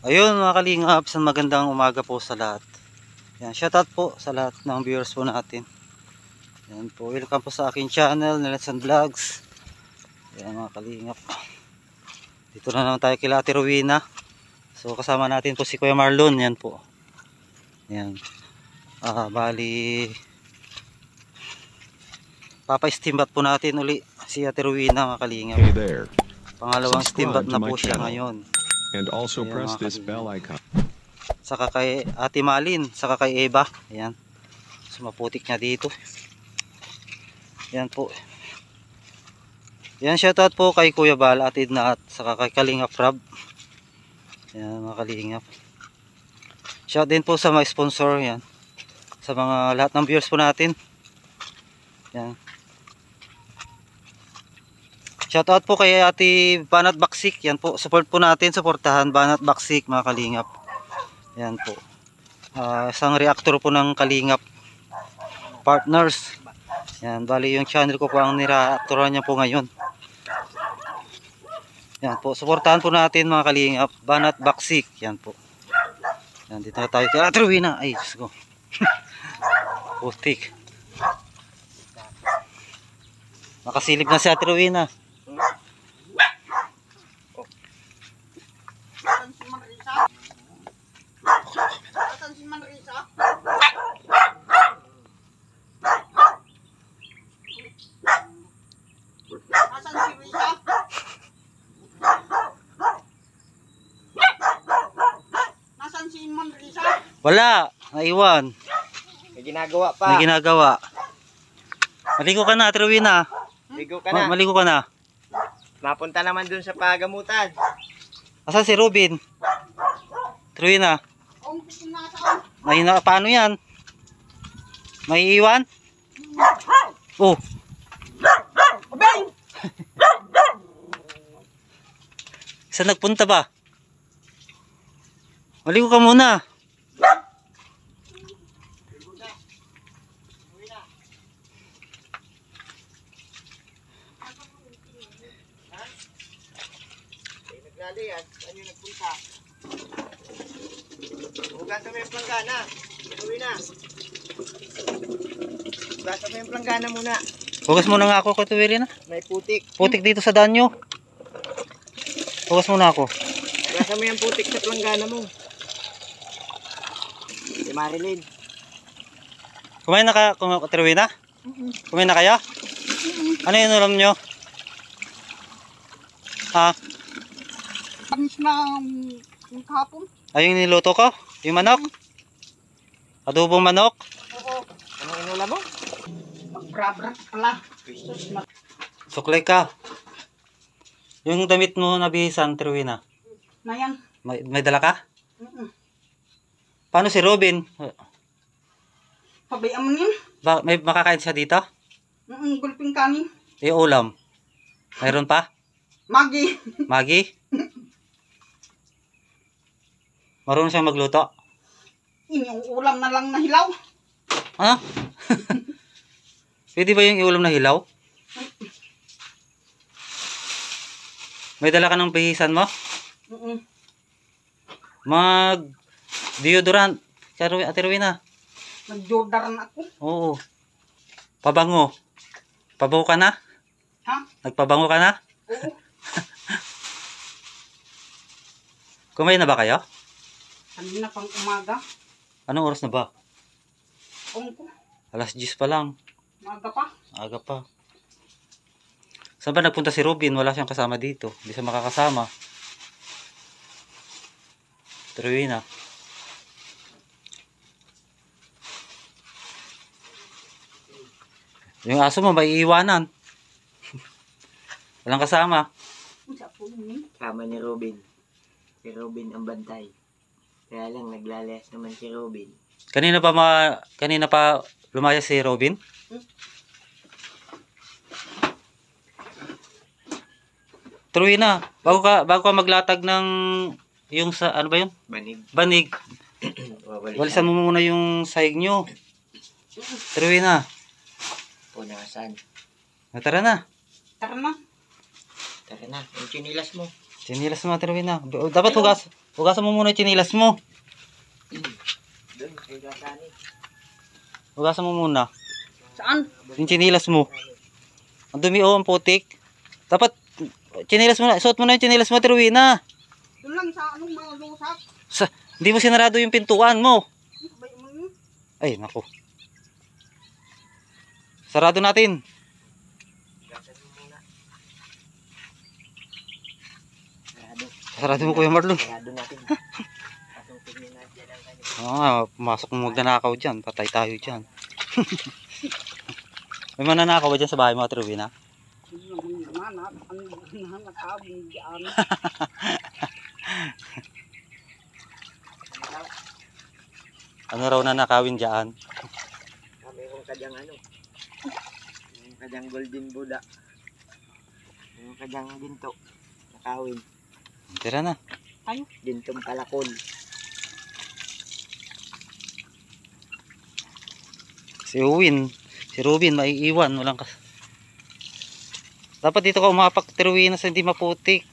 Ayun mga kalingap, isang magandang umaga po sa lahat. Yan, shoutout po sa lahat ng viewers po natin. Yan po, welcome po sa aking channel, Nelson Vlogs. Yan mga kalingap. Dito na naman tayo kila Ate Rowena. So kasama natin po si Kuya Marlon, yan po. Yan. Ah, bali Papa-steambat po natin uli si Ate Rowena mga kalingap. Hey there, Pangalawang steambat na po siya channel. ngayon. And also Ayan, press this bell icon. saka kay Ate Malin, saka kay Eva. Ayan. Sumaputik niya dito. Yan po. Yan, shoutout po kay Kuya Bal, Ate Edna at saka kay Kalingap Rab. Yan, mga Kalingap. Shout din po sa mga sponsor, yan. Sa mga lahat ng viewers po natin. Yan. Shoutout po kay Ate Banat Baksik. Yan po, support po natin, supportahan Banat Baksik, mga Kalingap. Yan po. Ah, isang reactor po ng Kalingap Partners. Yan, bali yung channel ko po ang nireactoran niya po ngayon. Yan po, suportahan po natin mga Kalingap, Banat Baksik. Yan po. Yan, dito na tayo. Kaya Trowina. Ay, Diyos ko. Putik. Nakasilip na si Ate. Saan si Marisa? Saan si Marisa? Nasaan si Risa? Nasaan si Marisa? Wala, naiwan. May ginagawa pa. May ginagawa. Maligo ka na, Ate Rowena. Ligo ka Ma- na. Maligo ka na. Mapunta naman dun sa pagamutan. Asan si Robin? Nasaan? may na, paano yan? May iwan? Oh, saan nagpunta ba? Maligo ka muna. Naglali yan. Saan yung nagpunta? Hugasan mo yung planggana. Uwi na. Hugasan mo yung planggana muna. Hugas muna nga ako, Katuwili na. May putik. Putik dito sa danyo. Hugas muna ako. Hugasan mo yung putik sa planggana mo. Si Marilyn. Kumain na ka, kum Trina? Kumain na kayo? Ano yung ulam nyo? Ha? Panis na yung kahapon. Ay, yung niluto ko? Yung manok? Adobong manok? Oo. Anong inula mo? Magbrabra pala. Suklay ka. Yung damit mo nabihisan, Trina. na yan. May, may dala ka? Mm-mm. Paano si Robin? Pabayaan mo yun. Ba, may makakain siya dito? Mm-mm, gulping kanin. Eh, ulam. Mayroon pa? Magi. Maggie? Marunong siyang magluto? Yung ulam na lang na hilaw. Ha? Pwede ba yung iulam na hilaw? May dala ka ng bihisan mo? Mm-mm. Mag deodorant. Ate Rowena. Nagjodaran ako. Oo. Pabango. Pabango ka na? Ha? Nagpabango ka na? Oo. Kumain na ba kayo? Kanina pang umaga. Anong oras na ba? Kung ko. Alas 10 pa lang. Umaga pa. Aga pa. Saan ba nagpunta si Robin? Wala siyang kasama dito. Hindi siya makakasama. Trowina. Yung aso mo, may iiwanan. Walang kasama. Kama ni Robin. Si Robin ang bantay. Kaya lang naglalayas naman si Robin. Kanina pa ma kanina pa lumayas si Robin? Trowina, bago ka bago ka maglatag ng yung sa ano ba yun? Banig. Banig. Walisan mo muna yung sahig nyo. Trowina, Punasan. tara na. Tara na. Tara na, yung chinilas mo. Chinilas mo, Ate Rowena. B- Dapat hugas, hugasan mo muna yung chinilas mo. Hugasan mo muna. Saan? Yung chinilas mo. Ang dumi oh, ang putik. Dapat, chinilas mo na. Suot mo na yung chinilas mo, Ate Rowena. Doon lang sa anong mga lusak. Sa, hindi mo sinarado yung pintuan mo. Ay, naku. Sarado natin. Gasan mo muna. Sarado. Mo, Kuya Marlon. Sarado natin. Oo nga, pumasok mo magnanakaw dyan. Patay tayo dyan. May mananakaw ba dyan sa bahay. Ang nakabing dyan. Ano raw na nakawin dyan? Ah, mayroong kadyang ano. Mayroong kadyang golden buddha. Mayroong kadyang ginto. Nakawin. Tira na. Gintong palakol. Si Uwin. Si Rubin, maiiwan. Walang kas... Dapat dito ka umapak, Ate Rowena, sa hindi maputik.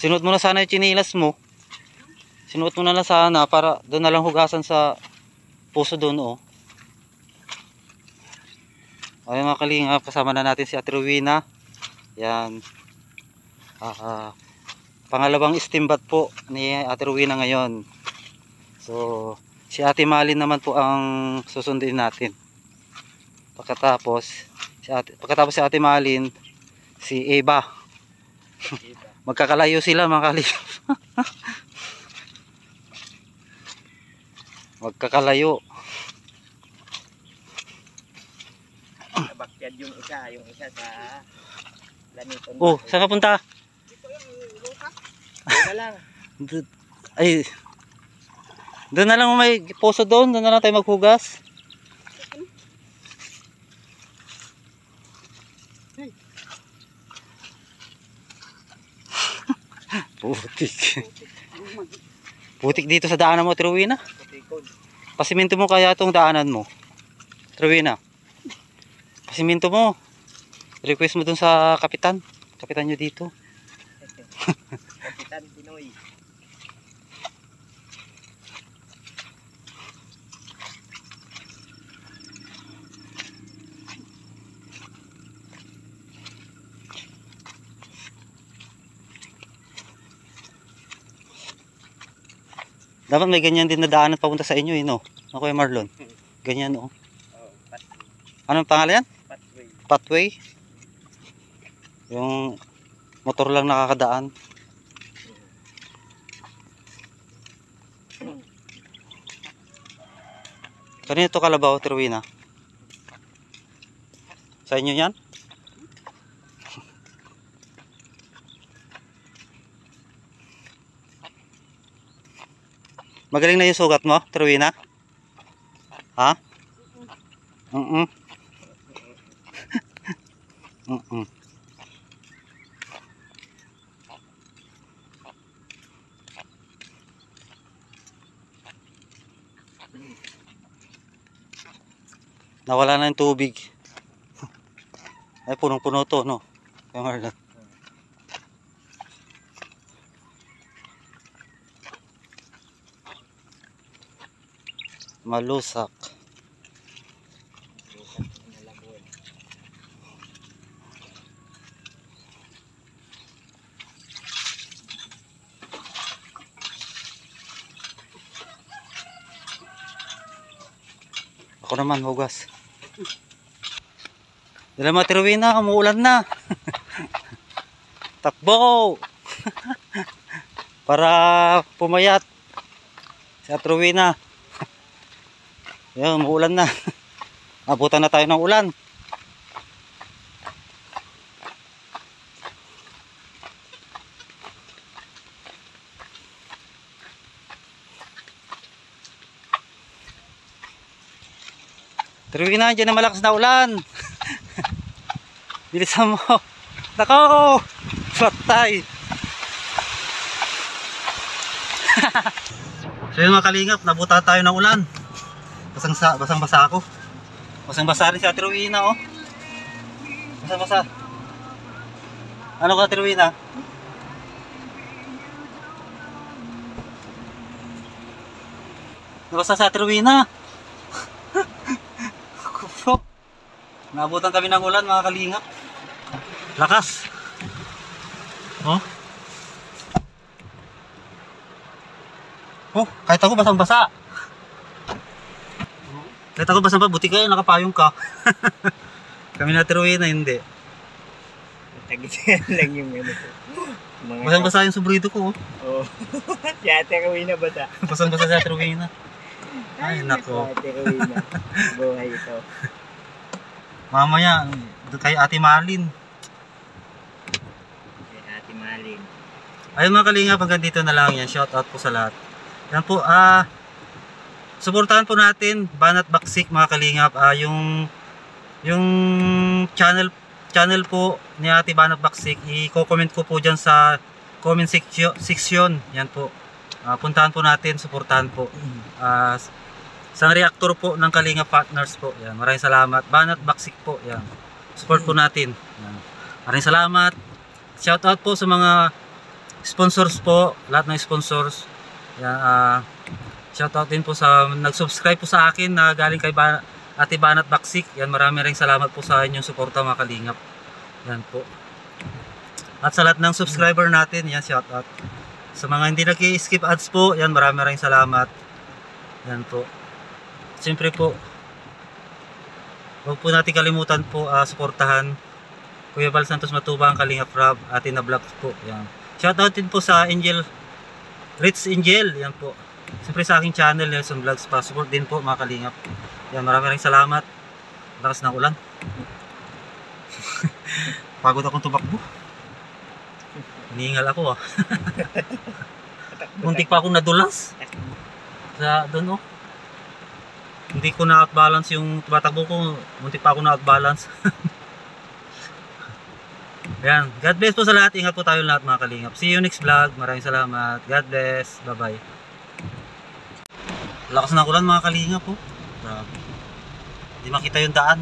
Sinuot mo na sana yung chinilas mo. Sinuot mo na lang sana para doon na lang hugasan sa puso doon oh. Ayun mga kalinga, kasama na natin si Ate Rowena. Yan. Ah, ah, pangalawang steam bath po ni Ate ngayon. So, si Ate Malin naman po ang susundin natin. Pagkatapos, si Ate, pagkatapos si Ate Malin, si Eva. Magkakalayo sila mga kalingap. Magkakalayo. Sa backyard yung isa. Yung isa sa laniton. Oh, saan ka punta? Doon na lang. D- Ay, doon na lang may poso doon. Doon na lang tayo maghugas. Putik. Putik dito sa daanan mo. Putikon. Pasiminto mo kaya itong daanan mo. Trowina. Pasiminto mo. Request mo dun sa kapitan. Kapitan nyo dito. Kapitan Pinoy. Dapat may ganyan din na daanan papunta sa inyo eh, no? Ako Kuya Marlon. Ganyan, no? Oh. Anong pangalan yan? Pathway. Yung motor lang nakakadaan. Kanina to kalabaw, Terwina? Sa inyo yan? Magaling na yung sugat mo, Terwina? Ha? Mm-mm. Nawala na yung tubig. Ay, punong-puno to, no? Yung Marlon. Malusak. Ako naman, hugas. Dala mo, Tirwina, umuulan na. Takbo! Para pumayat. Si Atrowina. Yan, umuulan na. Abutan na tayo ng ulan. Tirwina, dyan na malakas na ulan. Bilisan mo. Nako! Patay! so yung mga kalingap, nabuta tayo ng ulan. Basang, sa, basang basa ako. Basang basa rin si Ate Rowena, oh. Basa-basa. Ano ka, Tirwina? Nabasa sa Tirwina. Kupo. Naabutan kami ng ulan, mga kalingap. Lakas. Oh. Oh, kahit ako basang-basa. Kahit ako basang pa, buti kayo, nakapayong ka. Kami na Tirwina, hindi. Tagitan lang yung ano ko. Mga Basang-basa yung sobrito ko. oh. Oo. si Ate Rowena ba ta? Basang-basa sa Tirwina. Ay, nako. Si Ate Rowena. Buhay ito. Mamaya, kay Ate Marlin. Si Ate Malin. Ayun mga kalingap, hanggang dito na lang yan. Shout out po sa lahat. Yan po, ah, suportahan po natin, Banat Baksik mga kalingap, ah, yung, yung channel, channel po ni Ate Banat Baksik, i-comment ko po dyan sa comment section, section. yan po. Ah, puntahan po natin, suportahan po. Ah, sa reactor po ng Kalinga Partners po. Yan, maraming salamat. Banat Baksik po. Yan. Support po natin. Yan. Maraming salamat. Shout out po sa mga sponsors po, lahat ng sponsors. Yan, ah shout out din po sa nag-subscribe po sa akin na galing kay ba Ate Banat Baksik. Yan, marami ring salamat po sa inyong suporta mga kalingap. Yan po. At sa lahat ng subscriber natin, yan, shout out. Sa mga hindi nag-skip ads po, yan, marami ring salamat. Yan po. Siyempre po, huwag po natin kalimutan po ah, suportahan Kuya Val Santos Matubang, Kalingap Rob, atin na vlog po. Yan. Shoutout din po sa Angel, Ritz Angel, yan po. Siyempre sa aking channel, Nelson Vlogs pa. Support din po mga Kalingap. Yan, maraming maraming salamat. Lakas ng ulan. Pagod akong tumakbo. Hiningal ako ah. Muntik pa akong nadulas. Sa doon oh. Hindi ko na outbalance yung tumatakbo ko. Muntik pa ako na outbalance. Ayan. God bless po sa lahat. Ingat po tayo lahat mga kalingap. See you next vlog. Maraming salamat. God bless. Bye-bye. Lakas ng ulan mga kalingap po. Grabe. Hindi makita yung daan.